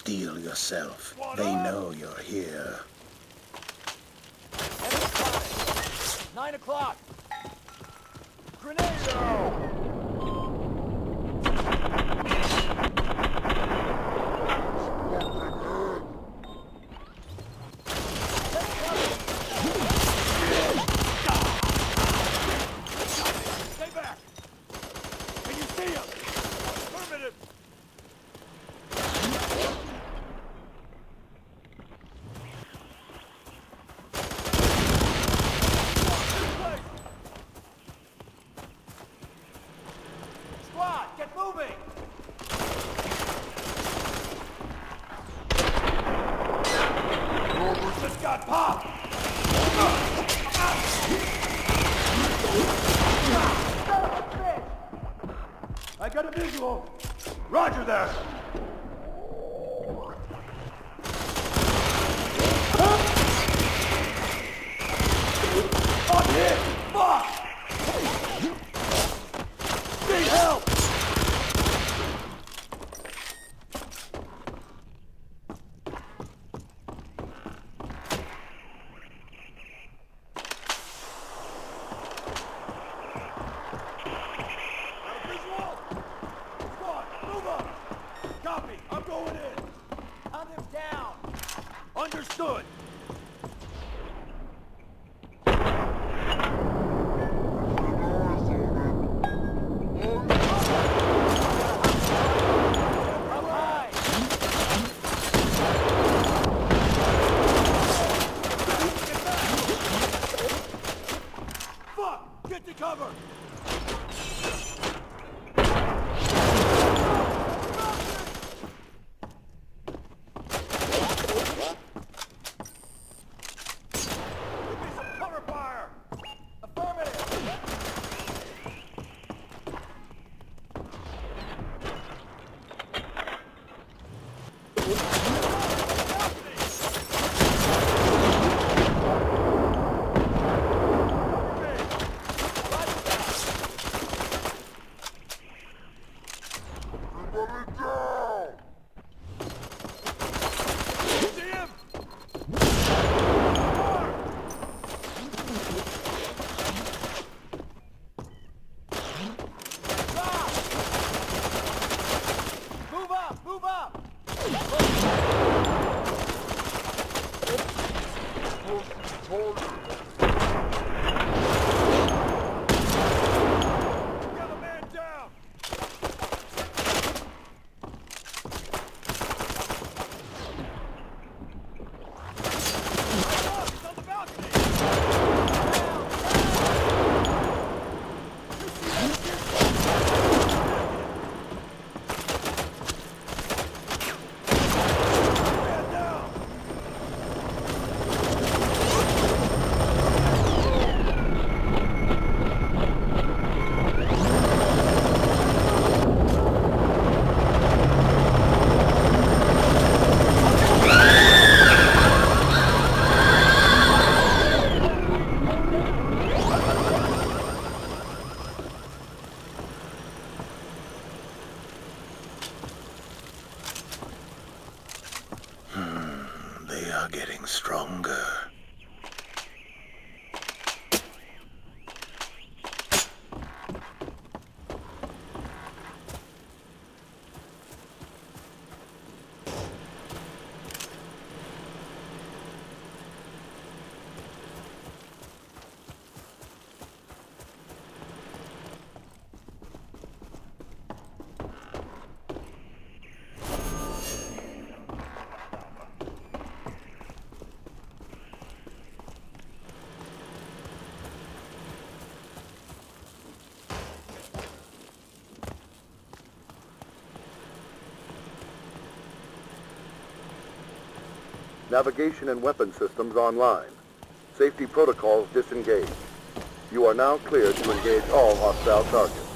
steel yourself. They know you're here. Nine o'clock. Grenade! Popped! I got a visual. Roger that. Getting stronger. Navigation and weapon systems online. Safety protocols disengaged. You are now cleared to engage all hostile targets.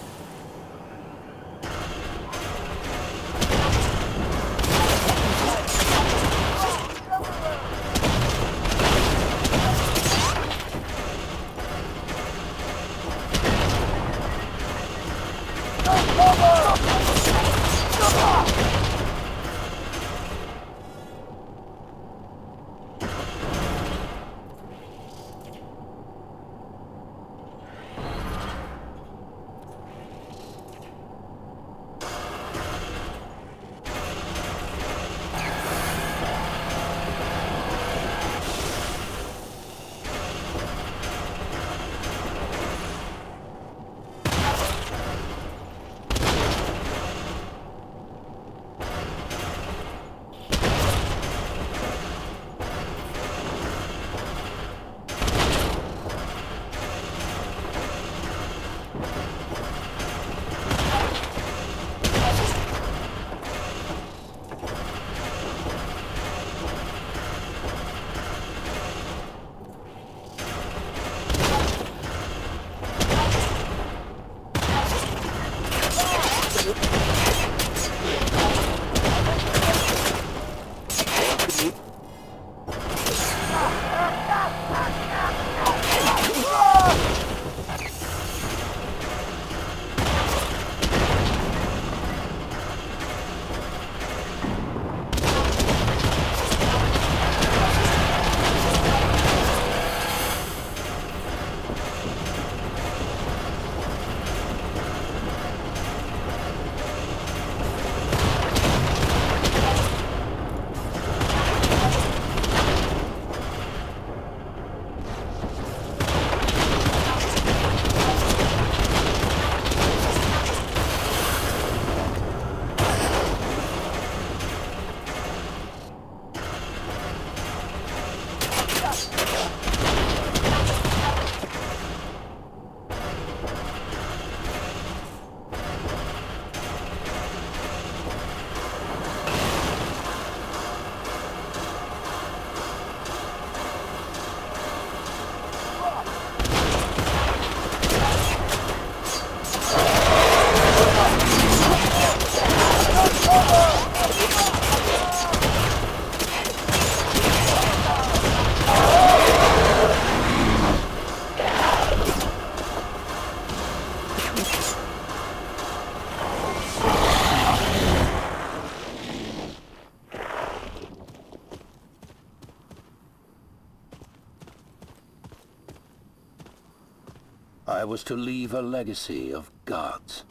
I was to leave a legacy of gods.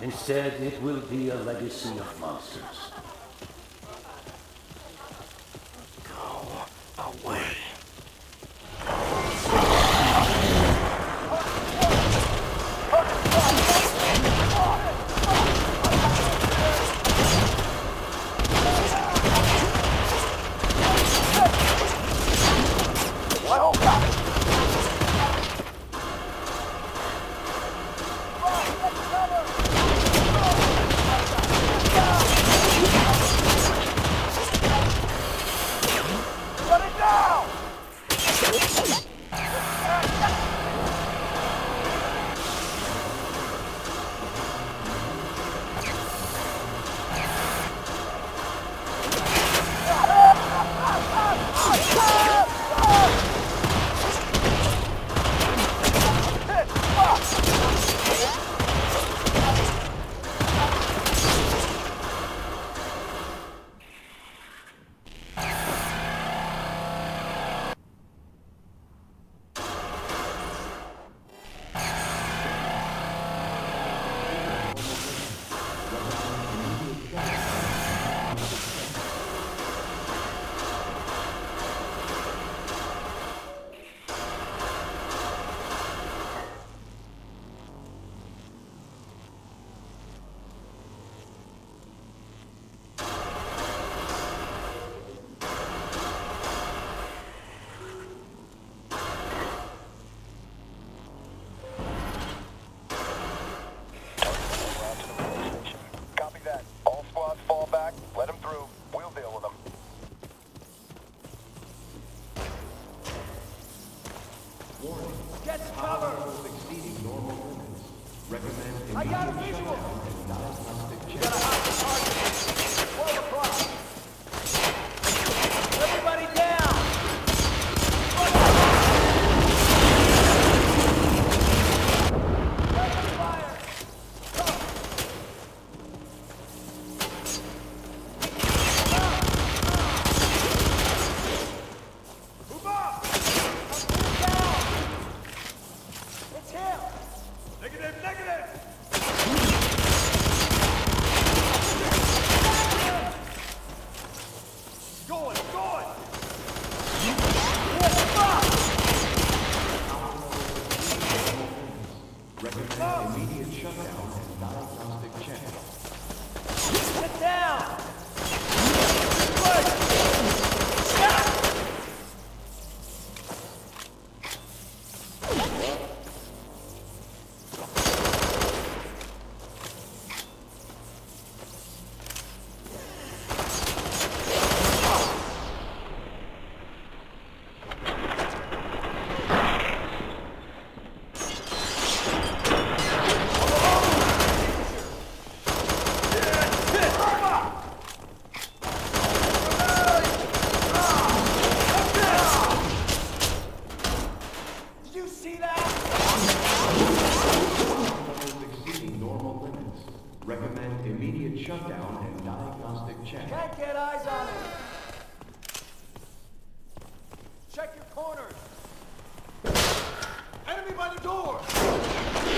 Instead, it will be a legacy of monsters. back.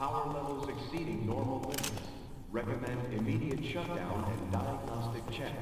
Power levels exceeding normal limits. Recommend immediate shutdown and diagnostic check.